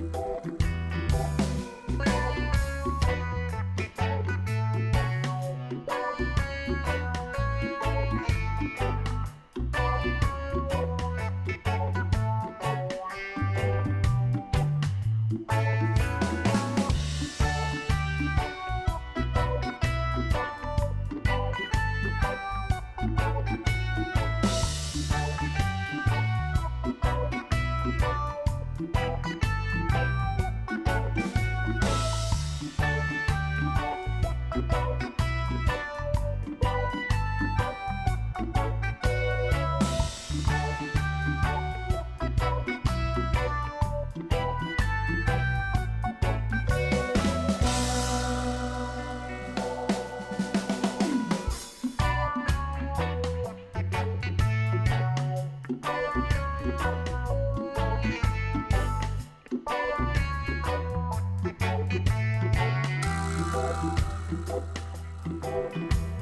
Bye. Thank you.